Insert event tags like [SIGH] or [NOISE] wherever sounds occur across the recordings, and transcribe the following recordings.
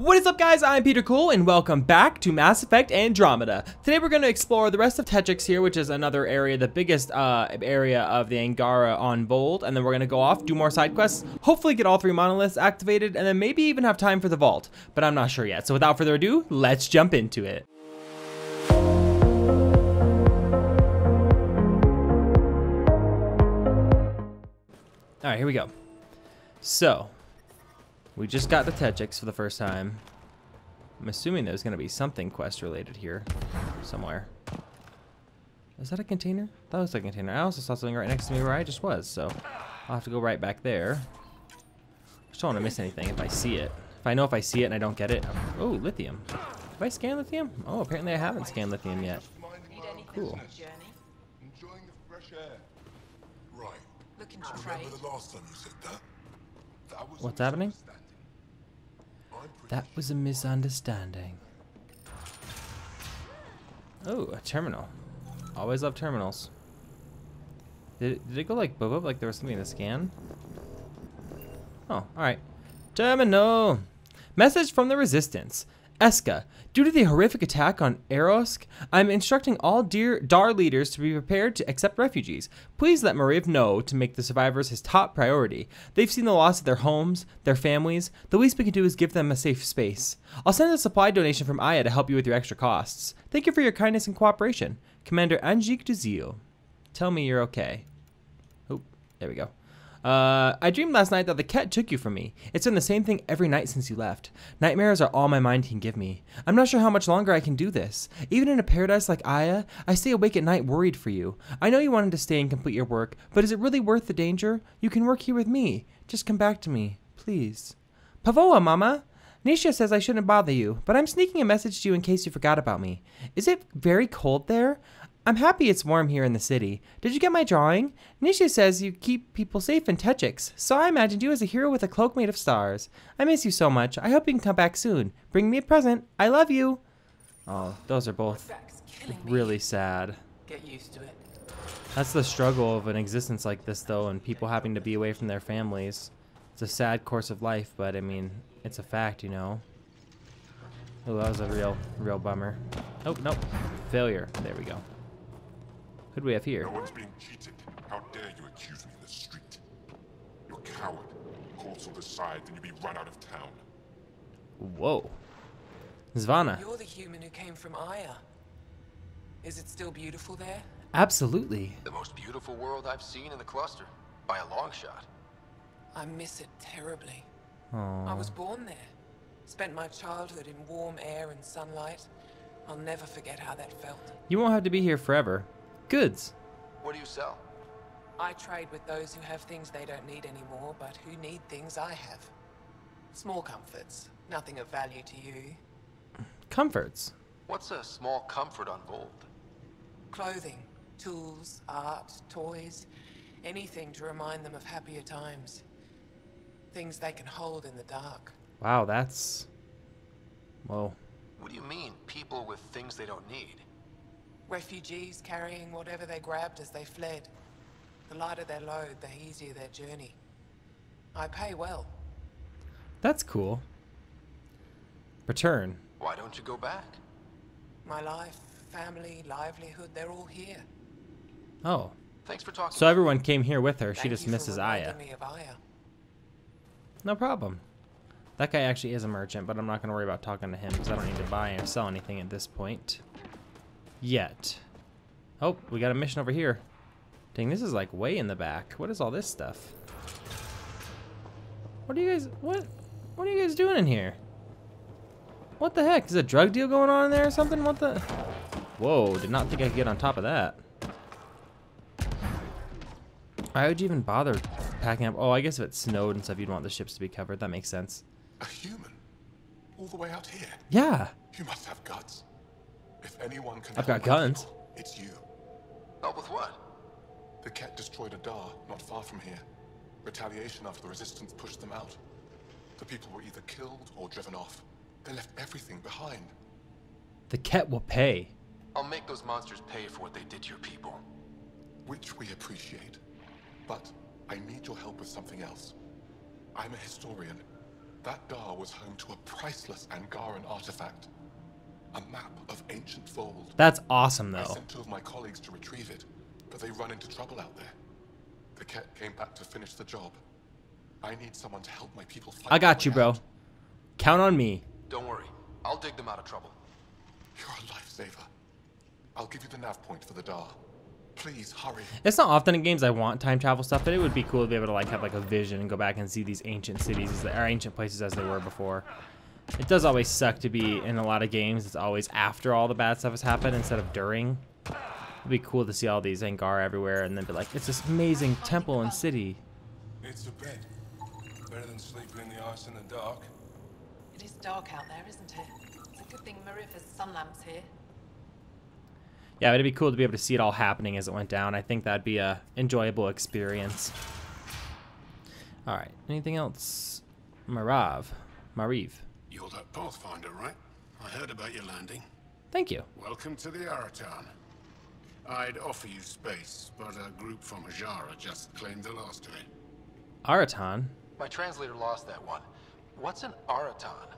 What is up guys, I'm Peter Cole and welcome back to Mass Effect Andromeda. Today we're going to explore the rest of Techeix here, which is another area, the biggest uh, area of the Angara on Voeld, and then we're going to go off, do more side quests, hopefully get all three monoliths activated, and then maybe even have time for the vault, but I'm not sure yet. So without further ado, let's jump into it. Alright, here we go. So, we just got the Techeix for the first time. I'm assuming there's going to be something quest related here somewhere. Is that a container? That was a container. I also saw something right next to me where I just was, so I'll have to go right back there. Just don't want to miss anything if I see it. If I know if I see it and I don't get it. Oh, lithium. Have I scanned lithium? Oh, apparently I haven't scanned lithium yet. Cool. Enjoying the fresh air. Right. Looking to Remember trade. the last time you said that? That was a What's happening? That was a misunderstanding. Oh, a terminal. Always love terminals. Did it, did it go like boop like there was something to scan? Oh, alright. Terminal! Message from the Resistance. Eska, due to the horrific attack on Erosk, I'm instructing all dear DAR leaders to be prepared to accept refugees. Please let Mariv know to make the survivors his top priority. They've seen the loss of their homes, their families. The least we can do is give them a safe space. I'll send a supply donation from Aya to help you with your extra costs. Thank you for your kindness and cooperation. Commander Anjik Dezil. Tell me you're okay. Oh, there we go. Uh, I dreamed last night that the Ket took you from me. It's done the same thing every night since you left. Nightmares are all my mind can give me. I'm not sure how much longer I can do this. Even in a paradise like Aya, I stay awake at night worried for you. I know you wanted to stay and complete your work, but is it really worth the danger? You can work here with me. Just come back to me, please. Pavoa, Mama! Nisha says I shouldn't bother you, but I'm sneaking a message to you in case you forgot about me. Is it very cold there? I'm happy it's warm here in the city. Did you get my drawing? Nisha says you keep people safe in Techeix, so I imagined you as a hero with a cloak made of stars. I miss you so much. I hope you can come back soon. Bring me a present. I love you. Oh, those are both Back's killing me. really sad. Get used to it. That's the struggle of an existence like this, though, and people having to be away from their families. It's a sad course of life, but I mean, it's a fact, you know. Oh, that was a real, real bummer. Oh, nope. Failure. There we go. Who do we have here? No one's being cheated. How dare you accuse me in the street? You're a coward. Courts will decide, then you'll be run out of town. Whoa. Zvana. You're the human who came from Aya. Is it still beautiful there? Absolutely. The most beautiful world I've seen in the cluster, by a long shot. I miss it terribly. I was born there. Spent my childhood in warm air and sunlight. I'll never forget how that felt. You won't have to be here forever. Goods. What do you sell? I trade with those who have things they don't need anymore, but who need things I have. Small comforts, nothing of value to you. Comforts. What's a small comfort on Voeld? Clothing, tools, art, toys, anything to remind them of happier times. Things they can hold in the dark. Wow, that's... Whoa. What do you mean, people with things they don't need? Refugees carrying whatever they grabbed as they fled. The lighter their load, the easier their journey. I pay well. That's cool. Return. Why don't you go back? My life, family, livelihood, they're all here. Oh. Thanks for talking. So everyone came here with her. She just you misses Aya. Me of Aya. No problem. That guy actually is a merchant, but I'm not going to worry about talking to him because I don't need to buy or sell anything at this point. Yet. Oh, we got a mission over here. Dang, this is like way in the back. What is all this stuff? What are you guys, what, what are you guys doing in here? What the heck? Is a drug deal going on in there or something? What the? Whoa, did not think I could get on top of that. Why would you even bother packing up? Oh, I guess if it snowed and stuff, you'd want the ships to be covered. That makes sense. A human? All the way out here? Yeah. You must have guts. If anyone can I've got guns. people, it's you. Help with what? The Ket destroyed a Dar not far from here. Retaliation after the resistance pushed them out. The people were either killed or driven off. They left everything behind. The Ket will pay. I'll make those monsters pay for what they did to your people. which we appreciate. But I need your help with something else. I'm a historian. That Dar was home to a priceless Angaran artifact. A map of ancient Voeld. That's awesome, though. I sent two of my colleagues to retrieve it, but they run into trouble out there. The Ket came back to finish the job. I need someone to help my people fight I got you, bro. out. Count on me. Don't worry. I'll dig them out of trouble. You're a lifesaver. I'll give you the nav point for the Dar. Please hurry. It's not often in games I want time travel stuff, but it would be cool to be able to like have like a vision and go back and see these ancient cities as they, or ancient places as they were before. It does always suck to be in a lot of games. It's always after all the bad stuff has happened instead of during. It'd be cool to see all these Angar everywhere and then be like, it's this amazing temple and city. It's a bed. Better than sleeping in the ice in the dark. It is dark out there, isn't it? It's a good thing Marifa's sun lamp's here. Yeah, it'd be cool to be able to see it all happening as it went down. I think that'd be a enjoyable experience. All right, anything else? Marav, Mariv. You're that Pathfinder, right? I heard about your landing. Thank you. Welcome to the Aratan. I'd offer you space, but a group from Ajara just claimed the last of it. Araton. My translator lost that one. What's an Araton?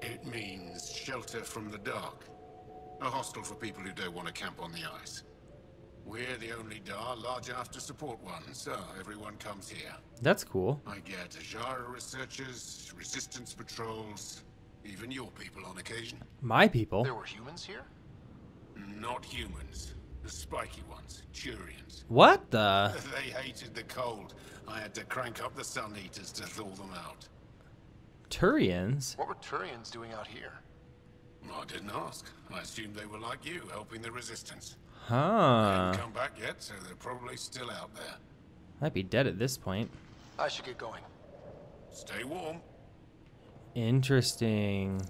It means shelter from the dark. A hostel for people who don't want to camp on the ice. We're the only Dar large enough to support one, so everyone comes here. That's cool. I get Ajara researchers, resistance patrols, even your people on occasion. My people. There were humans here? Not humans. The spiky ones, Turians. What the? [LAUGHS] They hated the cold. I had to crank up the sun heaters to thaw them out. Turians? What were Turians doing out here? I didn't ask. I assumed they were like you, helping the resistance. Huh. Haven't come back yet, so they're probably still out there. Might be dead at this point. I should get going. Stay warm. Interesting.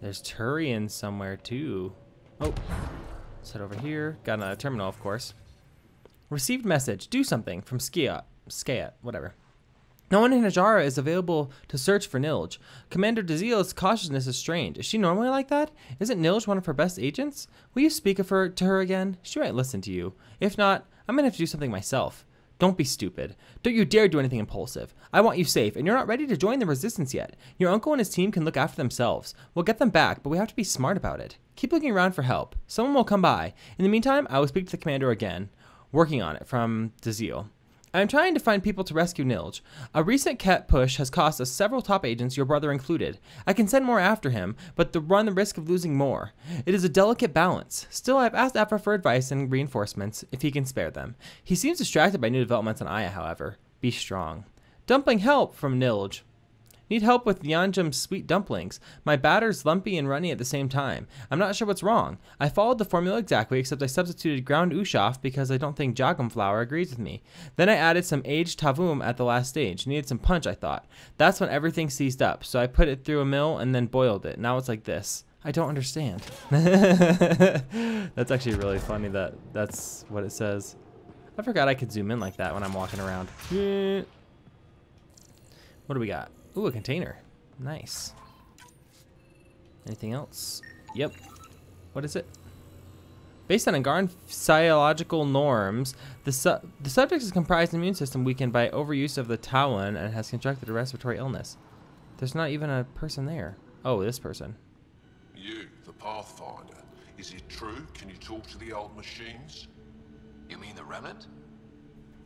There's Turian somewhere too. Oh. Let's head over here. Got another terminal, of course. Received message. Do something from Skiat. Skiat, whatever. No one in Najara is available to search for Nilj. Commander Dazil's cautiousness is strange. Is she normally like that? Isn't Nilj one of her best agents? Will you speak of her to her again? She might listen to you. If not, I'm gonna have to do something myself. Don't be stupid. Don't you dare do anything impulsive. I want you safe, and you're not ready to join the resistance yet. Your uncle and his team can look after themselves. We'll get them back, but we have to be smart about it. Keep looking around for help. Someone will come by. In the meantime, I will speak to the commander again. Working on it from Dazil. I am trying to find people to rescue Nilj. A recent Ket push has cost us several top agents, your brother included. I can send more after him, but to run the risk of losing more. It is a delicate balance. Still, I've asked Evfra for advice and reinforcements, if he can spare them. He seems distracted by new developments on Aya, however. Be strong. Dumpling help from Nilj. Need help with Yanjum's sweet dumplings. My batter's lumpy and runny at the same time. I'm not sure what's wrong. I followed the formula exactly, except I substituted ground ushaf because I don't think jagum flour agrees with me. Then I added some aged tavum at the last stage. Needed some punch, I thought. That's when everything seized up, so I put it through a mill and then boiled it. Now it's like this. I don't understand. [LAUGHS] that's actually really funny that that's what it says. I forgot I could zoom in like that when I'm walking around. [LAUGHS] What do we got? Ooh, a container. Nice. Anything else? Yep. What is it? Based on Angaran physiological norms, the, su- the subject is comprised immune system weakened by overuse of the Talon and has contracted a respiratory illness. There's not even a person there. Oh, this person. You, the Pathfinder. Is it true? Can you talk to the old machines? You mean the Remnant?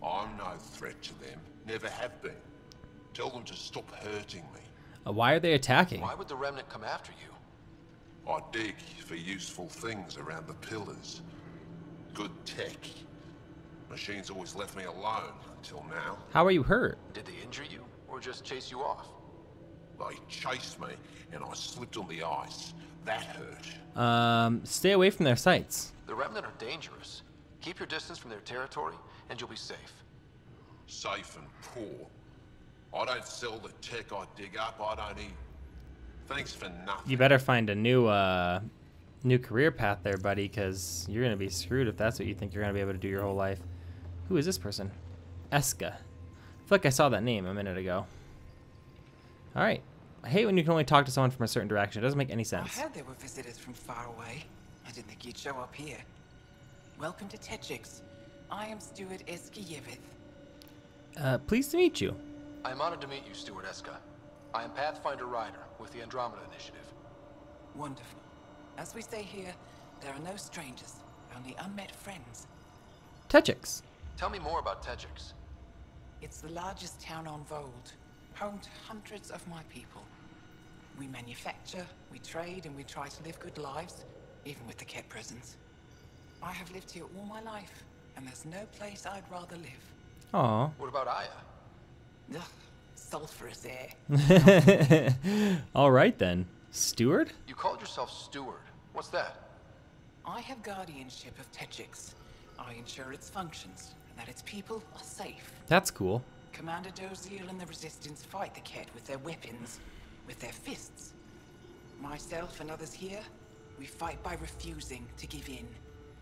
I'm no threat to them. Never have been. Tell them to stop hurting me. Uh, why are they attacking? Why would the Remnant come after you? I dig for useful things around the pillars. Good tech. Machines always left me alone until now. How are you hurt? Did they injure you, or just chase you off? They chased me and I slipped on the ice. That hurt. Um, stay away from their sights. The Remnant are dangerous. Keep your distance from their territory, and you'll be safe. Safe and poor. I don't sell the tech I dig up. I don't eat. Thanks for nothing. You better find a new uh, new career path there, buddy, because you're gonna be screwed if that's what you think you're gonna be able to do your whole life. Who is this person? Eska. I feel like I saw that name a minute ago. All right. I hate when you can only talk to someone from a certain direction. It doesn't make any sense. I sense. heard there were visitors from far away. I didn't think you'd show up here. Welcome to Techeix. I am Steward Eskiyevith. Uh, pleased to meet you. I am honored to meet you, Steward Eska. I am Pathfinder Ryder with the Andromeda Initiative. Wonderful. As we say here, there are no strangers, only unmet friends. Techeix. Tell me more about Techeix. It's the largest town on Voeld, home to hundreds of my people. We manufacture, we trade, and we try to live good lives, even with the Ket presence. I have lived here all my life, and there's no place I'd rather live. Aw. What about Aya? Ugh, sulfurous air. [LAUGHS] All right then. Steward? You called yourself Steward. What's that? I have guardianship of Techeix. I ensure its functions, and that its people are safe. That's cool. Commander Doziel and the Resistance fight the Ket with their weapons, with their fists. Myself and others here, we fight by refusing to give in,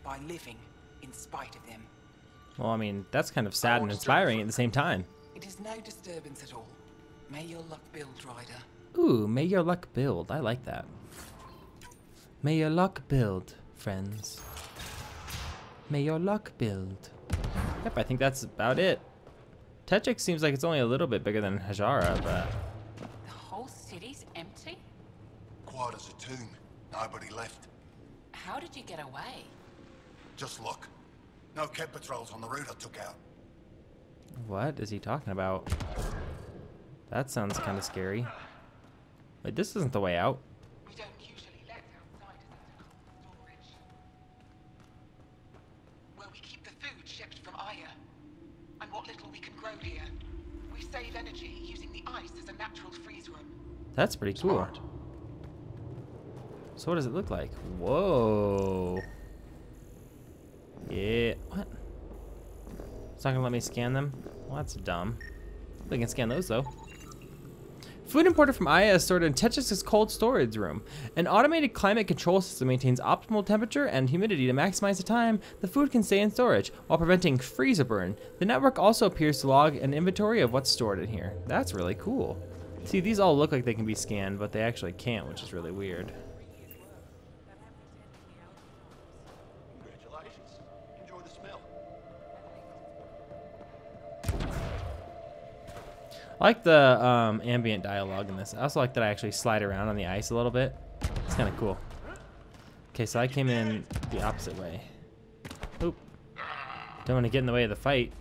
by living in spite of them. Well, I mean, that's kind of sad and inspiring at the same time. It is no disturbance at all. May your luck build, Ryder. Ooh, may your luck build. I like that. May your luck build, friends. May your luck build. Yep, I think that's about it. Techeix seems like it's only a little bit bigger than Hajara, but The whole city's empty? Quiet as a tomb. Nobody left. How did you get away? Just look. No Ket patrols on the route I took out. What is he talking about? That sounds kind of scary. Wait, this isn't the way out. We don't usually let outsiders into cold storage. Where we keep the food shipped from Aya. And what little we can grow here. We save energy using the ice as a natural freeze room. That's pretty cool. So what does it look like? Whoa. Yeah. What? It's not gonna let me scan them? Well, that's dumb. We can scan those though. Food imported from Aya is stored in Tetris' cold storage room. An automated climate control system maintains optimal temperature and humidity to maximize the time the food can stay in storage while preventing freezer burn. The network also appears to log an inventory of what's stored in here. That's really cool. See, these all look like they can be scanned, but they actually can't, which is really weird. I like the um, ambient dialogue in this. I also like that I actually slide around on the ice a little bit. It's kind of cool. Okay, so I came in the opposite way. Oop. Don't want to get in the way of the fight.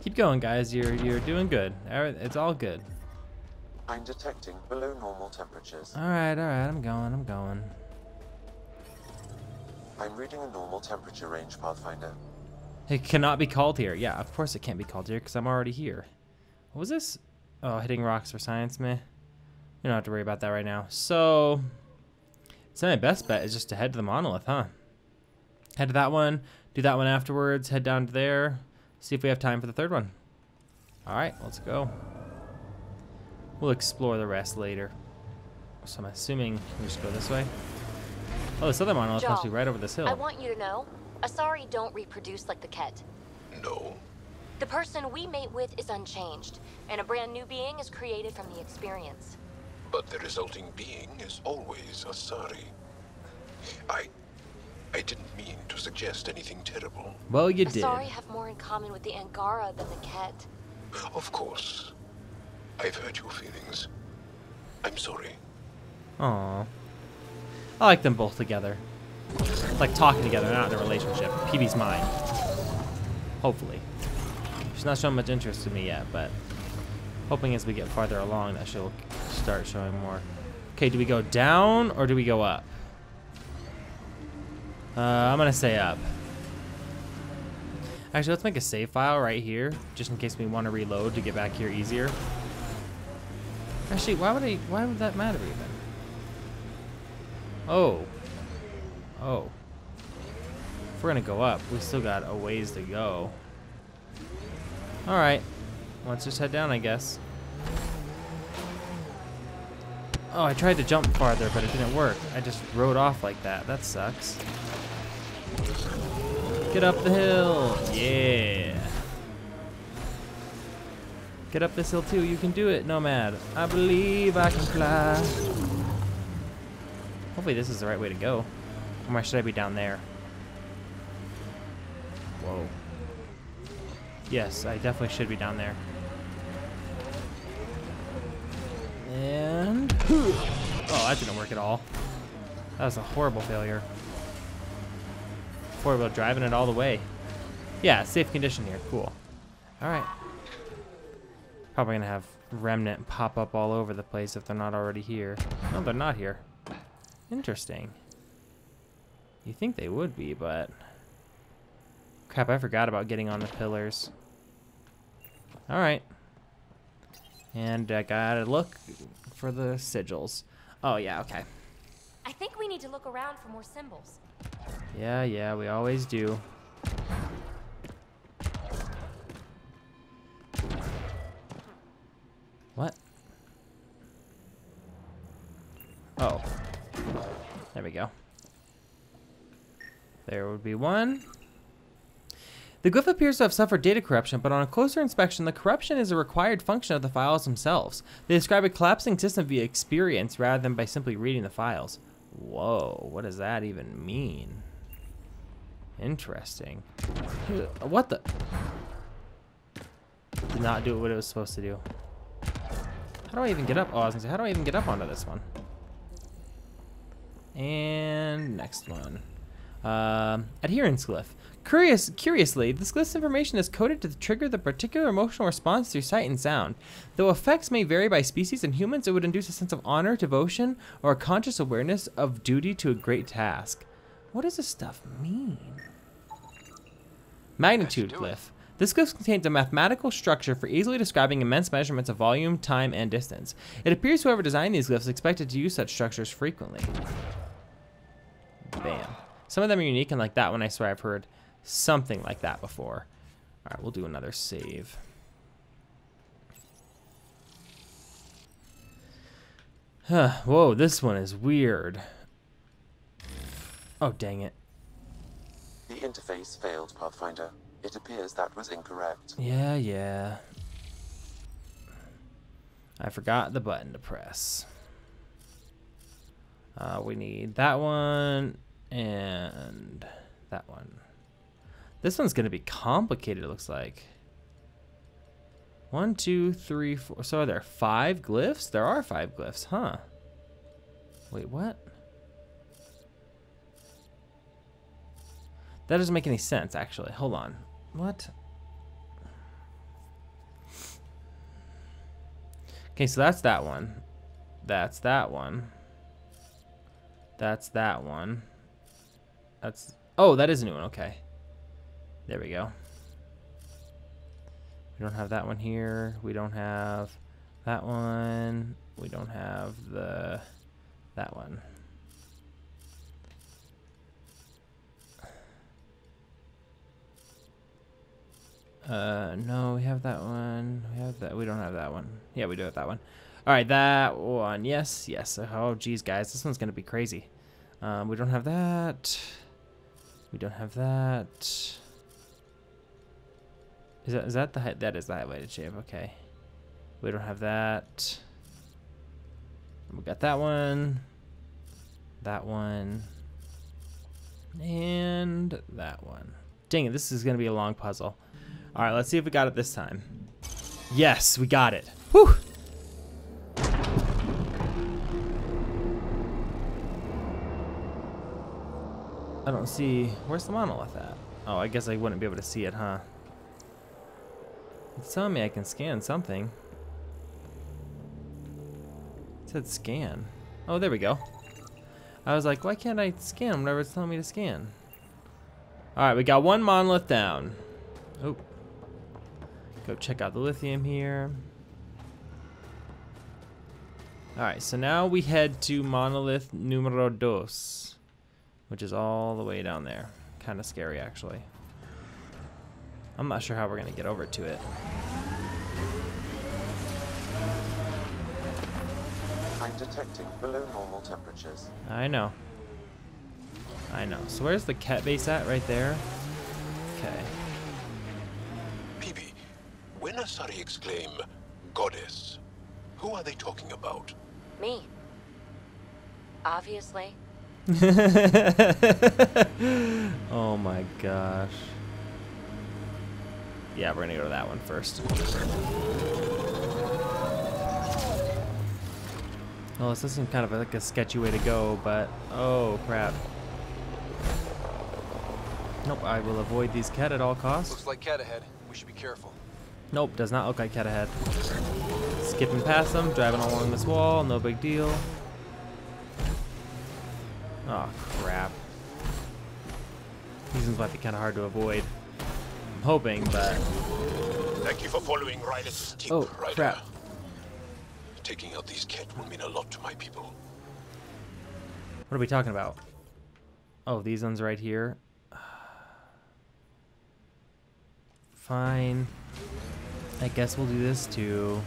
Keep going, guys. You're you're doing good. It's all good. I'm detecting below normal temperatures. All right, all right. I'm going. I'm going. I'm reading a normal temperature range, Pathfinder. It cannot be called here. Yeah, of course it can't be called here because I'm already here. What was this? Oh, hitting rocks for science, meh. You don't have to worry about that right now. So, so my best bet is just to head to the monolith, huh? Head to that one, do that one afterwards, head down to there, see if we have time for the third one. All right, let's go. We'll explore the rest later. So I'm assuming we just go this way. Oh, this other monolith must be right over this hill. I want you to know, Asari don't reproduce like the Ket. No. The person we mate with is unchanged, and a brand new being is created from the experience. But the resulting being is always Asari. I... I didn't mean to suggest anything terrible. Well, you did. Asari have more in common with the Angara than the Ket. Of course. I've hurt your feelings. I'm sorry. Aw. I like them both together. Like talking together, not in a relationship. Peebee's mine. Hopefully. She's not showing much interest in me yet, but hoping as we get farther along that she'll start showing more. Okay, do we go down or do we go up? Uh, I'm gonna say up. Actually, let's make a save file right here, just in case we want to reload to get back here easier. Actually, why would I? Why would that matter even? Oh. Oh. If we're gonna go up, we still got a ways to go. Alright. Let's just head down, I guess. Oh, I tried to jump farther, but it didn't work. I just rode off like that. That sucks. Get up the hill! Yeah! Get up this hill too. You can do it, Nomad. I believe I can fly. Hopefully this is the right way to go. Why should I be down there? Whoa. Yes, I definitely should be down there. And... Oh, that didn't work at all. That was a horrible failure. Four-wheel driving it all the way. Yeah, safe condition here. Cool. All right. Probably going to have Remnant pop up all over the place if they're not already here. No, they're not here. Interesting. You think they would be, but crap! I forgot about getting on the pillars. All right. And I gotta look for the sigils. Oh yeah, okay. I think we need to look around for more symbols. Yeah, yeah, we always do. There would be one. The glyph appears to have suffered data corruption, but on a closer inspection, the corruption is a required function of the files themselves. They describe a collapsing system via experience rather than by simply reading the files. Whoa, what does that even mean? Interesting. What the? Did not do what it was supposed to do. How do I even get up? Oh, I was gonna say, how do I even get up onto this one? And next one. Um, adherence glyph. Curious, curiously, this glyph's information is coded to trigger the particular emotional response through sight and sound. Though effects may vary by species, in humans it would induce a sense of honor, devotion, or a conscious awareness of duty to a great task. What does this stuff mean? Magnitude glyph. This glyph contains a mathematical structure for easily describing immense measurements of volume, time, and distance. It appears whoever designed these glyphs expected to use such structures frequently. Bam. Some of them are unique, and like that one, I swear I've heard something like that before. All right, we'll do another save. Huh, whoa, this one is weird. Oh, dang it. The interface failed, Pathfinder. It appears that was incorrect. Yeah, yeah. I forgot the button to press. Uh, we need that one and that one. This one's going to be complicated, it looks like. One, two, three, four. So are there five glyphs? There are five glyphs, huh? Wait, what? That doesn't make any sense, actually. Hold on. What? Okay, so that's that one. That's that one. That's that one. That's... Oh, that is a new one. Okay. There we go. We don't have that one here. We don't have that one. We don't have the... That one. Uh, no, we have that one. We have that. We don't have that one. Yeah, we do have that one. All right, that one. Yes, yes. Oh, geez, guys, this one's gonna be crazy. Um, we don't have that. We don't have that. Is that is that the that is the highlighted shape? Okay. We don't have that. We got that one. That one. And that one. Dang it, this is gonna be a long puzzle. All right, let's see if we got it this time. Yes, we got it. Whew. I don't see, where's the monolith at? Oh, I guess I wouldn't be able to see it, huh? It's telling me I can scan something. It said scan. Oh, there we go. I was like, why can't I scan whenever it's telling me to scan? All right, we got one monolith down. Oh. Go check out the lithium here. All right, so now we head to monolith numero dos, which is all the way down there. Kind of scary, actually. I'm not sure how we're gonna get over to it. I'm detecting below normal temperatures. I know. I know. So where's the Ket base at? Right there? Okay. Peebee, when Asari exclaim, goddess, who are they talking about? Me. Obviously. [LAUGHS] oh my gosh. Yeah, we're gonna go to that one first. Well, this isn't kind of like a sketchy way to go, but oh crap. Nope, I will avoid these Ket at all costs. Looks like Ket ahead. We should be careful. Nope, does not look like Ket ahead. Skipping past them, driving along this wall, no big deal. Oh crap. These ones might be kind of hard to avoid. I'm hoping, but Thank you for following Rylet's tip, oh Ryder. crap. Taking out these Ket will mean a lot to my people. What are we talking about? Oh, these ones right here. Fine. I guess we'll do this too.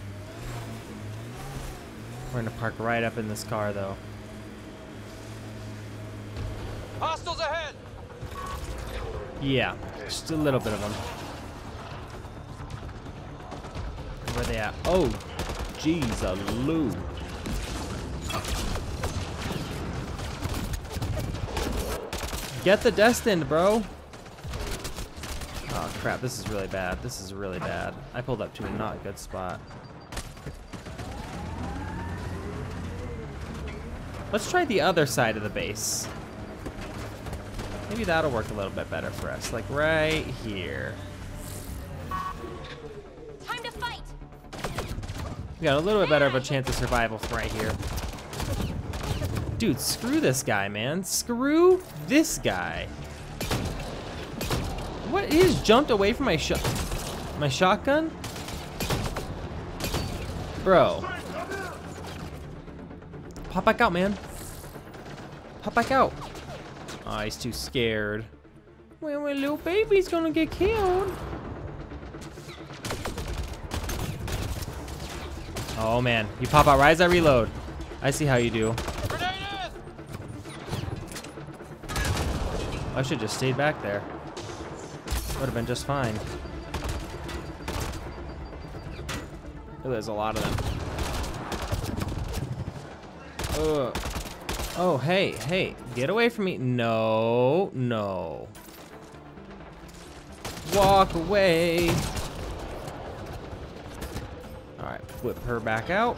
We're gonna park right up in this car though. Hostiles ahead! Yeah, just a little bit of them. Where they at? Oh, jeez, a loo. Get the destined, bro. Oh crap, this is really bad. This is really bad. I pulled up to a not good spot. Let's try the other side of the base. Maybe that'll work a little bit better for us. Like right here. Time to fight! We got a little bit better of a chance of survival right here. Dude, screw this guy, man. Screw this guy. What? He just jumped away from my shot. My shotgun? Bro. Pop back out, man. Pop back out. Oh, he's too scared. Well, my little baby's gonna get killed. Oh man, you pop out right as I reload. I see how you do. I should just stayed back there. Would have been just fine. There's a lot of them. Ugh. Oh, hey, hey, get away from me. No, no. Walk away. All right, whip her back out.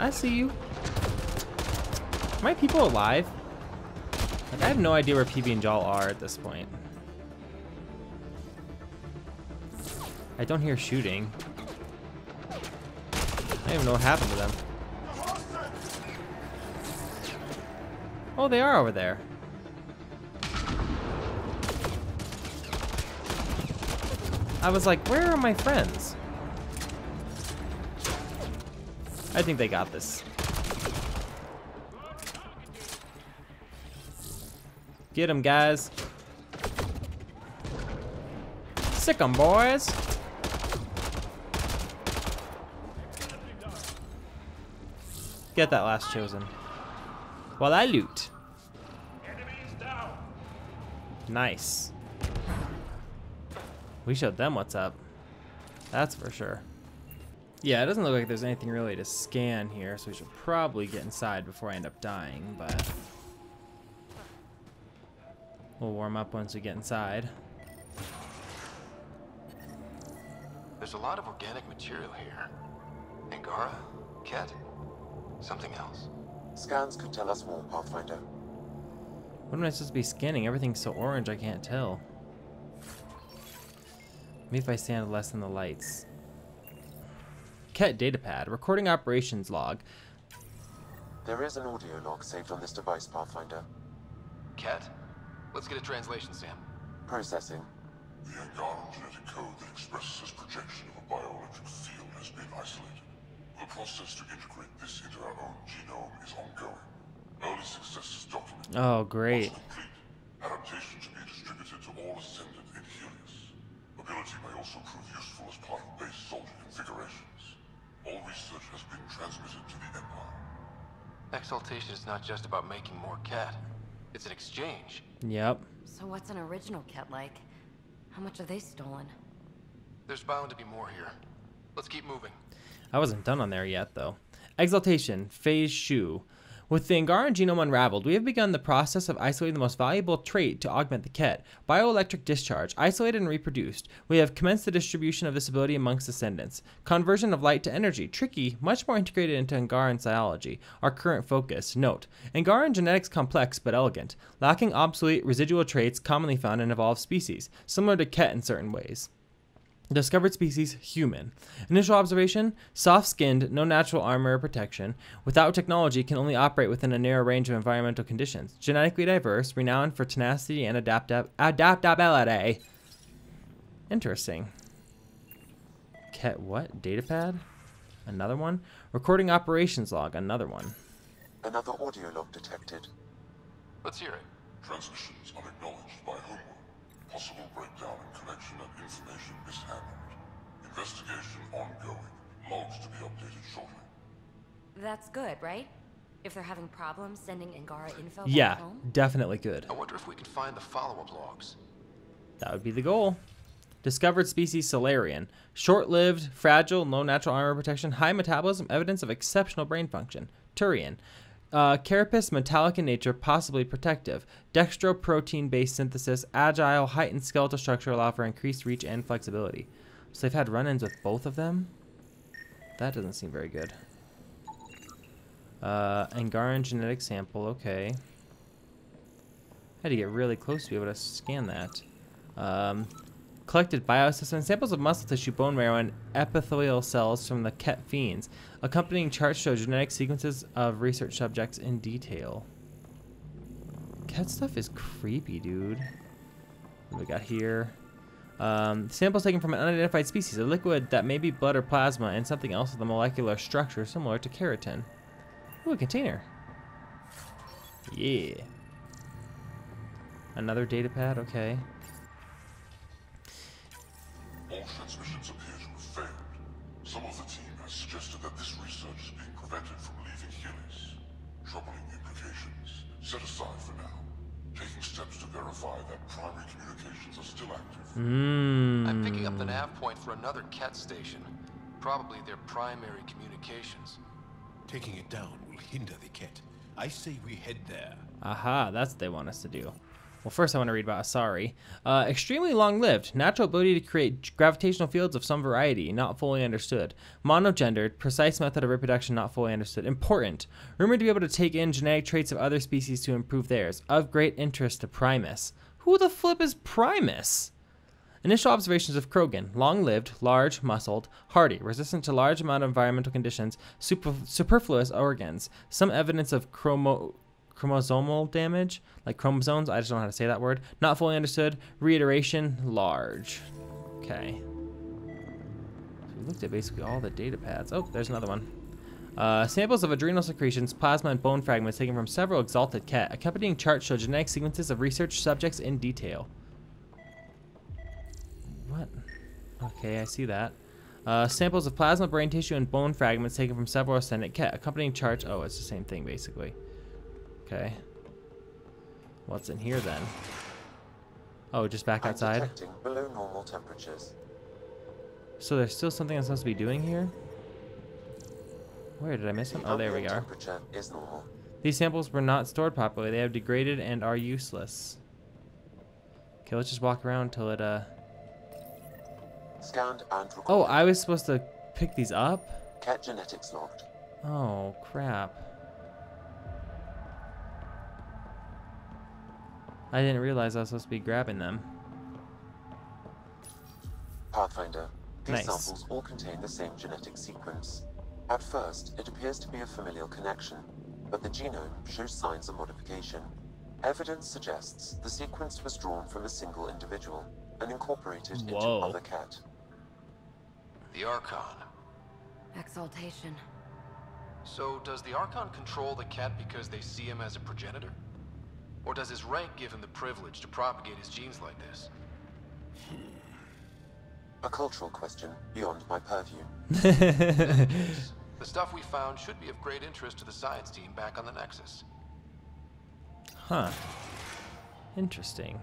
I see you. My people alive? Like, I have no idea where Peebee and Jaal are at this point. I don't hear shooting. I don't even know what happened to them. Oh, they are over there. I was like, where are my friends? I think they got this. Get them, guys. Sick them, boys. Get that last chosen. While I loot. Nice. We showed them what's up. That's for sure. Yeah, it doesn't look like there's anything really to scan here, so we should probably get inside before I end up dying, but... We'll warm up once we get inside. There's a lot of organic material here. Angara? Ket? Something else. Scans could tell us more, Pathfinder. What am I supposed to be scanning? Everything's so orange I can't tell. Maybe if I stand less than the lights. Ket datapad. Recording operations log. There is an audio log saved on this device, Pathfinder. Ket? Let's get a translation, Sam. Processing. The Angaran genetic code that expresses this projection of a bioelectric field has been isolated. The process to integrate this into our own genome is ongoing. Early success is documented. Oh, great. Once complete, adaptation should be distributed to all ascendant in Heleus. Ability may also prove useful as part of base soldier configurations. All research has been transmitted to the Empire. Exaltation is not just about making more Ket. It's an exchange. Yep. So what's an original Ket like? How much have they stolen? There's bound to be more here. Let's keep moving. I wasn't done on there yet, though. Exaltation, Phase Shu. With the Angaran genome unraveled, we have begun the process of isolating the most valuable trait to augment the Ket. Bioelectric discharge, isolated and reproduced. We have commenced the distribution of this ability amongst descendants. Conversion of light to energy, tricky, much more integrated into Angaran biology. Our current focus. Note: Angaran genetics complex but elegant, lacking obsolete residual traits commonly found in evolved species, similar to Ket in certain ways. Discovered species human. Initial observation soft skinned, no natural armor or protection. Without technology, can only operate within a narrow range of environmental conditions. Genetically diverse, renowned for tenacity and adaptab- adaptability. Interesting. Ket what? Datapad? Another one? Recording operations log. Another one. Another audio log detected. Let's hear it. Transmissions unacknowledged by Homeworld. Possible breakdown in connection and information mishandled. Investigation ongoing. Logs to be updated shortly. That's good, right? If they're having problems sending Angara info back Yeah, home? definitely good. I wonder if we can find the follow-up logs. That would be the goal. Discovered species Salarian. Short lived, fragile, low natural armor protection, high metabolism, evidence of exceptional brain function. Turian. Uh, carapace, metallic in nature, possibly protective. Dextroprotein based synthesis, agile, heightened skeletal structure allow for increased reach and flexibility. So they've had run ins with both of them? That doesn't seem very good. Uh, Angaran genetic sample, okay. I Had to get really close to be able to scan that. Um, collected biospecimen samples of muscle tissue, bone marrow, and epithelial cells from the Ket fiends. Accompanying charts show genetic sequences of research subjects in detail. Ket stuff is creepy, dude. What we got here? Um, samples taken from an unidentified species, a liquid that may be blood or plasma, and something else with a molecular structure similar to keratin. Ooh, a container. Yeah. Another data pad, okay. All transmissions appear to have failed. Some of the team has suggested that this research is being prevented from leaving Heleus. Troubling implications. Set aside for now. Taking steps to verify that primary communications are still active. Mmm. I'm picking up the nav point for another Ket station. Probably their primary communications. Taking it down will hinder the Ket. I say we head there. Aha, that's what they want us to do. Well, first I want to read about Asari. Uh, extremely long-lived, natural ability to create gravitational fields of some variety, not fully understood. Monogendered, precise method of reproduction not fully understood. Important, rumored to be able to take in genetic traits of other species to improve theirs. Of great interest to Primus. Who the flip is Primus? Initial observations of Krogan: long-lived, large, muscled, hardy, resistant to large amount of environmental conditions, super, superfluous organs, some evidence of chromo chromosomal damage, like chromosomes. I just don't know how to say that word. Not fully understood. Reiteration, large. Okay. So we looked at basically all the data pads. Oh, there's another one. Uh, samples of adrenal secretions, plasma, and bone fragments taken from several exalted Ket. Accompanying charts show genetic sequences of research subjects in detail. What? Okay, I see that. Uh, samples of plasma, brain tissue, and bone fragments taken from several ascendant Ket. Accompanying charts. Oh, it's the same thing basically. Okay. What's in here then? Oh, just back I'm outside? detecting below normal temperatures. So there's still something I'm supposed to be doing here? Where did I miss them? Oh, there we are. is. These samples were not stored properly. They have degraded and are useless. Okay, let's just walk around till it, uh... Scanned and recorded. Oh, I was supposed to pick these up? Ket genetics logged. Oh, crap. I didn't realize I was supposed to be grabbing them. Pathfinder. These Nice. samples all contain the same genetic sequence. At first, it appears to be a familial connection, but the genome shows signs of modification. Evidence suggests the sequence was drawn from a single individual and incorporated into Whoa. other Ket. The Archon. Exaltation. So, does the Archon control the Ket because they see him as a progenitor? Or does his rank give him the privilege to propagate his genes like this? Hmm. A cultural question beyond my purview. The stuff we found should be of great interest to the science team back on the Nexus. Huh. Interesting.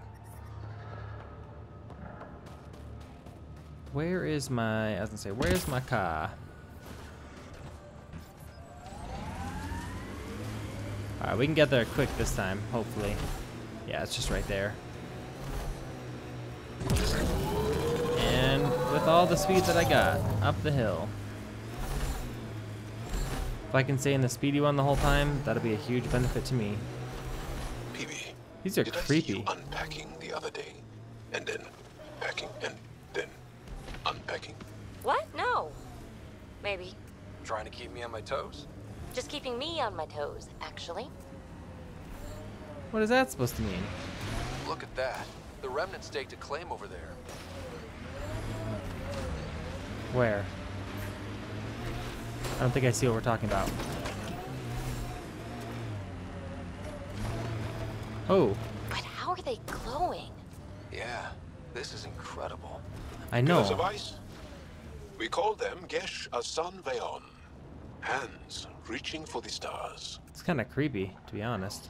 Where is my, I was gonna say, where's my car? Alright, we can get there quick this time, hopefully. Yeah, it's just right there. And with all the speed that I got, up the hill. If I can stay in the speedy one the whole time, that'll be a huge benefit to me. Peebee, These are did I see creepy. you unpacking the other day? And then packing and then unpacking? What? No. Maybe. Trying to keep me on my toes? Just keeping me on my toes, actually. What is that supposed to mean? Look at that. The remnant staked a claim over there. Where? I don't think I see what we're talking about. Oh, But how are they glowing? Yeah, this is incredible. I Pillars of know. ice? We call them Gesh Asan Veon. Hands reaching for the stars. It's kind of creepy, to be honest.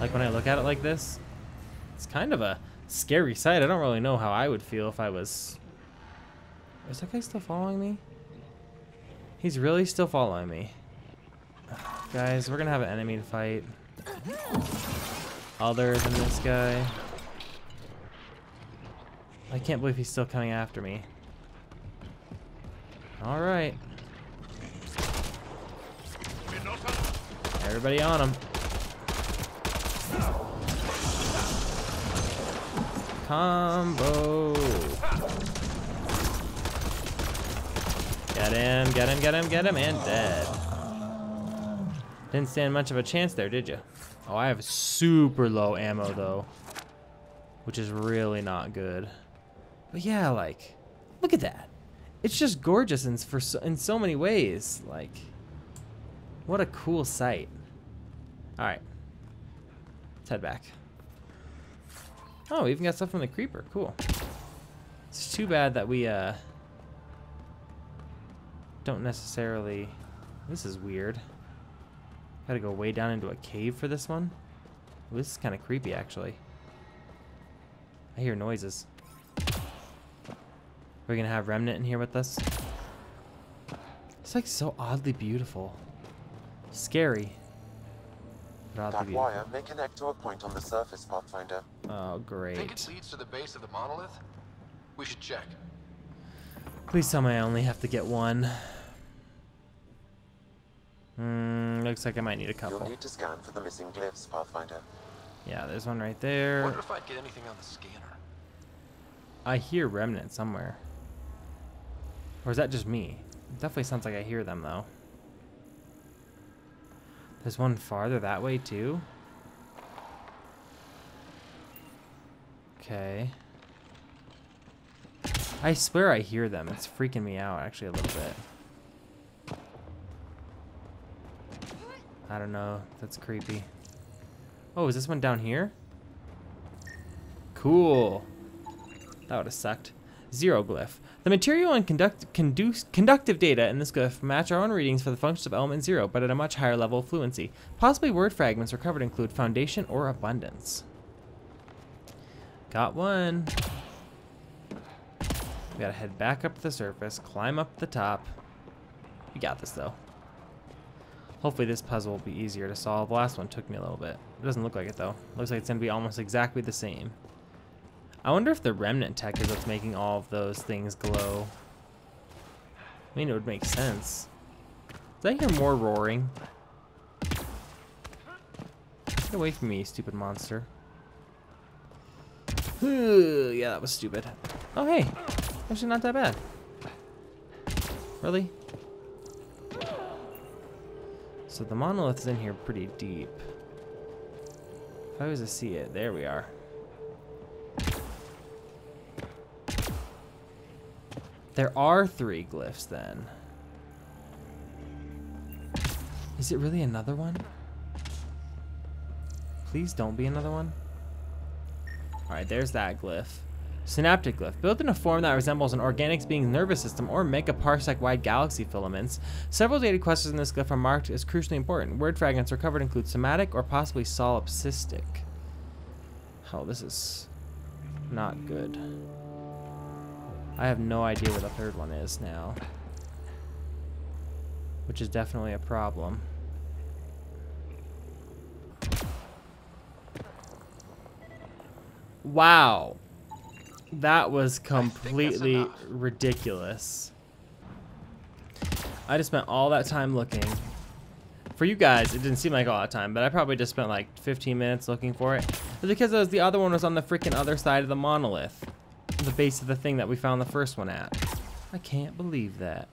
Like when I look at it like this, it's kind of a scary sight. I don't really know how I would feel if I was. Is that guy still following me? He's really still following me. Guys, we're gonna have an enemy to fight. Other than this guy. I can't believe he's still coming after me. Alright. Everybody on him. Combo. Get him, get him, get him, get him, and dead. Didn't stand much of a chance there, did you? Oh, I have super low ammo, though. Which is really not good. But yeah, like, look at that. It's just gorgeous in, for so, in so many ways. Like, what a cool sight. Alright. Let's head back. Oh, we even got stuff from the creeper. Cool. It's too bad that we, uh, don't necessarily... This is weird. Gotta go way down into a cave for this one. This is kind of creepy, actually. I hear noises. We're gonna have Remnant in here with us. It's like so oddly beautiful. Scary. but That beautiful. wire may connect to a point on the surface, Pathfinder. Oh, great. Think it leads to the base of the monolith? We should check. Please tell me I only have to get one. Hmm, looks like I might need a couple. You'll need to scan for the missing glyphs, Pathfinder. Yeah, there's one right there. Wonder if I'd get anything on the scanner. I hear Remnant somewhere. Or is that just me? It definitely sounds like I hear them, though. There's one farther that way, too? Okay. I swear I hear them. It's freaking me out, actually, a little bit. I don't know. That's creepy. Oh, is this one down here? Cool. That would have sucked. Zero glyph. The material and conduct, conduce, conductive data in this glyph match our own readings for the functions of element zero, but at a much higher level of fluency. Possibly word fragments recovered include foundation or abundance. Got one. We gotta head back up to the surface, climb up the top. We got this though. Hopefully this puzzle will be easier to solve. The last one took me a little bit. It doesn't look like it though. Looks like it's gonna be almost exactly the same. I wonder if the remnant tech is what's making all of those things glow. I mean, it would make sense. Did I hear more roaring? Get away from me, stupid monster. yeah, that was stupid. Oh, hey. Actually, not that bad. Really? So the monolith is in here pretty deep. If I was to see it, there we are. There are three glyphs then. Is it really another one? Please don't be another one. Alright, there's that glyph. Synaptic glyph. Built in a form that resembles an organic being's nervous system or megaparsec-wide galaxy filaments, several data clusters in this glyph are marked as crucially important. Word fragments recovered include somatic or possibly solipsistic. Oh, this is not good. I have no idea where the third one is now. which is definitely a problem. Wow. That was completely ridiculous. I just spent all that time looking. For you guys, it didn't seem like a lot of time, but I probably just spent like 15 minutes looking for it. It's because was, the other one was on the freaking other side of the monolith. The base of the thing that we found the first one at. I can't believe that.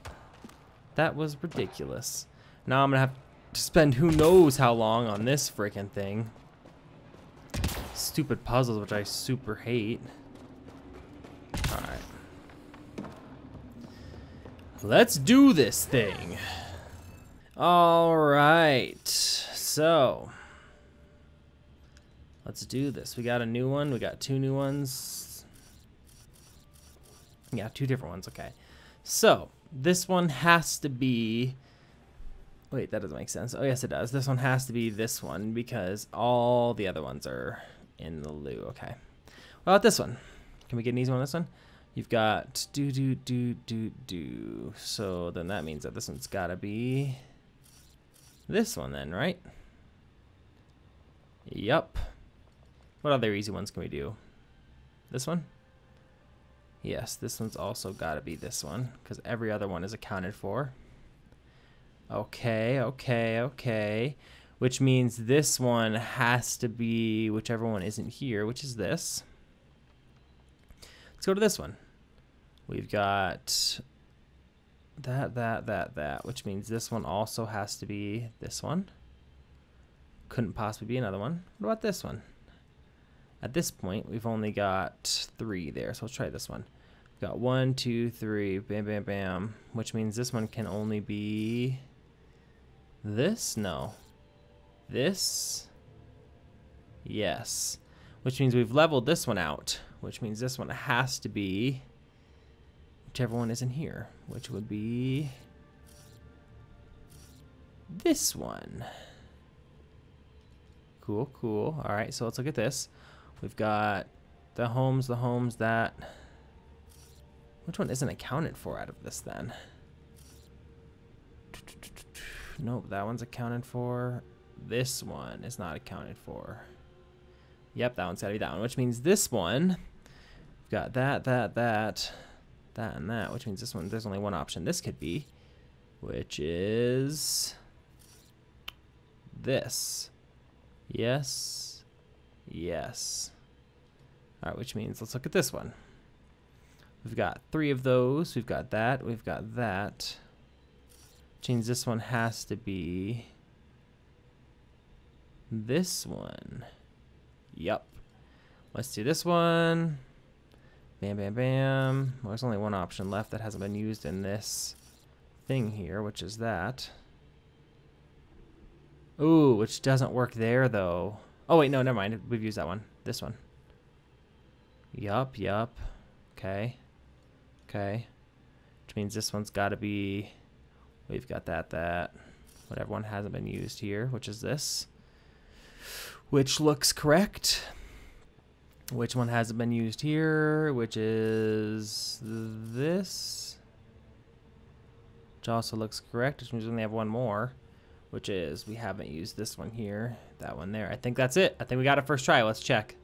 That was ridiculous. Now I'm gonna have to spend who knows how long on this freaking thing. Stupid puzzles, which I super hate. Alright. Let's do this thing. Alright. So. Let's do this. We got a new one. We got two new ones. Yeah, two different ones. Okay. So, this one has to be... Wait, that doesn't make sense. Oh, yes, it does. This one has to be this one because all the other ones are in the loo. Okay. What about this one? Can we get an easy one on this one? You've got do, do, do, do, do. So then that means that this one's got to be this one then, right? Yup. What other easy ones can we do? This one? Yes, this one's also got to be this one because every other one is accounted for. Okay, okay, okay. Which means this one has to be whichever one isn't here, which is this. Let's go to this one. We've got that, that, that, that, which means this one also has to be this one. Couldn't possibly be another one. What about this one? At this point, we've only got three there, so let's try this one. We've got one, two, three, bam, bam, bam, which means this one can only be this? No. This? Yes. Which means we've leveled this one out, which means this one has to be whichever one is in here, which would be this one. Cool, cool. All right, so let's look at this. We've got the homes, the homes, that. Which one isn't accounted for out of this then? Nope, that one's accounted for. This one is not accounted for. Yep, that one's got to be that one, which means this one, we've got that, that, that, that, and that, which means this one, there's only one option this could be, which is this. Yes, yes. All right, which means let's look at this one. We've got three of those. We've got that. We've got that. Which means this one has to be this one. Yup. Let's do this one. Bam, bam, bam. Well, there's only one option left that hasn't been used in this thing here, which is that. Ooh, which doesn't work there, though. Oh, wait, no, never mind. We've used that one. This one. Yup, yup. Okay. Okay. Which means this one's got to be... We've got that, that. Whatever one hasn't been used here, which is this. Which looks correct. Which one hasn't been used here, which is this. Which also looks correct, which means we only have one more. Which is, we haven't used this one here, that one there. I think that's it. I think we got it first try. Let's check.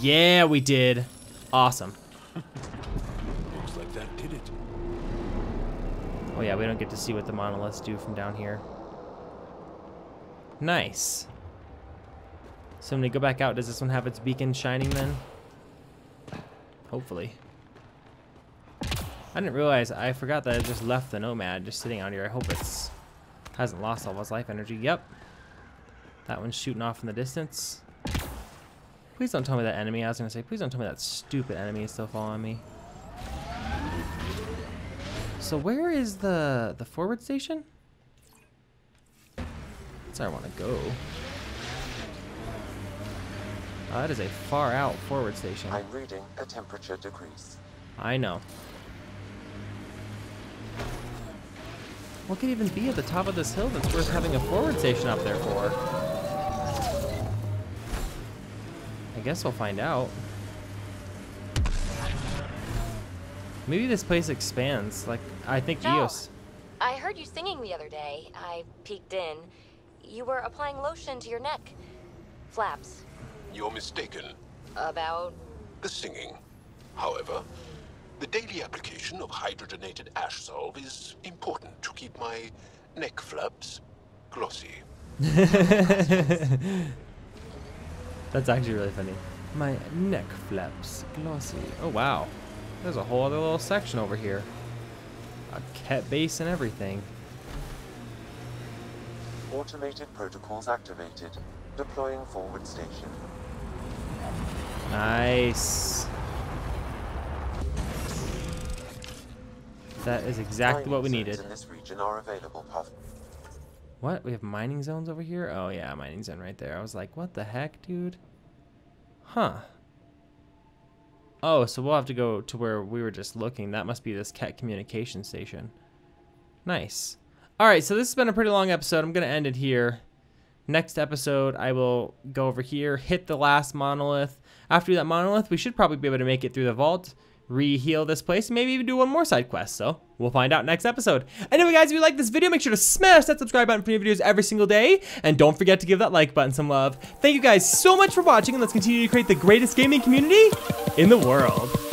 Yeah, we did. Awesome. Looks like that did it. Oh yeah, we don't get to see what the monoliths do from down here. Nice. So when we go back out, does this one have its beacon shining then? Hopefully. I didn't realize, I forgot that I just left the Nomad just sitting out here. I hope it's hasn't lost all of its life energy. Yep. That one's shooting off in the distance. Please don't tell me that enemy. I was going to say, please don't tell me that stupid enemy is still following me. So where is the the forward station? That's where I want to go. Oh, that is a far out forward station. I'm reading a temperature decrease. I know. What could even be at the top of this hill that's worth having a forward station up there for? Guess we'll find out. Maybe this place expands. Like, I think Jaal. Eos. I heard you singing the other day. I peeked in. You were applying lotion to your neck. Flaps. You're mistaken. About. The singing. However, the daily application of hydrogenated ash salve is important to keep my neck flaps glossy. [LAUGHS] That's actually really funny. My neck flaps glossy. Oh wow. There's a whole other little section over here. A Ket base and everything. Automated protocols activated. Deploying forward station. Nice. That is exactly what we needed. in this region are available, Puff. What? We have mining zones over here? Oh yeah, mining zone right there. I was like, what the heck, dude? Huh. Oh, so we'll have to go to where we were just looking. That must be this Ket communication station. Nice. All right, so this has been a pretty long episode. I'm going to end it here. Next episode, I will go over here, hit the last monolith. After that monolith, we should probably be able to make it through the vault, re-heal this place, maybe even do one more side quest. So we'll find out next episode. Anyway, guys, if you like this video, make sure to smash that subscribe button for new videos every single day. And don't forget to give that like button some love. Thank you guys so much for watching, and let's continue to create the greatest gaming community in the world.